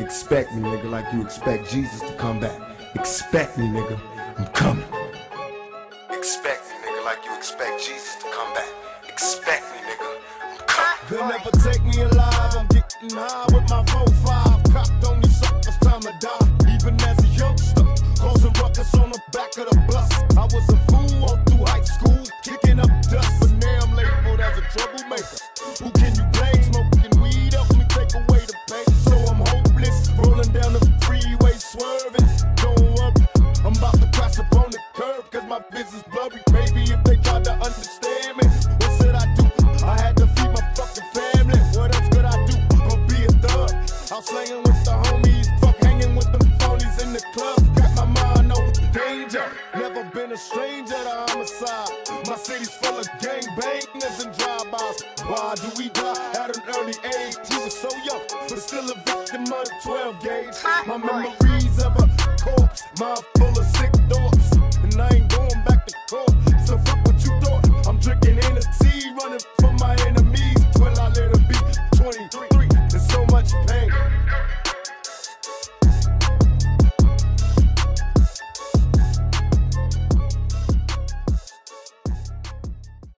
Expect me, nigga, like you expect Jesus to come back. Expect me, nigga. I'm coming. Expect me, nigga, like you expect Jesus to come back. Expect me, nigga. I'm coming. They'll never take me alive. I'm getting high with my 4-5. Cocked on these suckers, time to die. Even as a youngster, causing ruckus on the back of the bus. I was a fool all through high school, kicking up dust. But now I'm labeled as a troublemaker. Who can you my vision's blurry. Maybe if they tried to understand me, what should I do? I had to feed my fucking family. What else could I do? Gonna be a thug. I'm slanging with the homies, fuck hanging with them phonies in the club. Got my mind on danger. Never been a stranger to homicide. My city's full of gangbangers and drive-bys. Why do we die at an early age? He was so young, but still a victim of the 12 gauge. My memories of a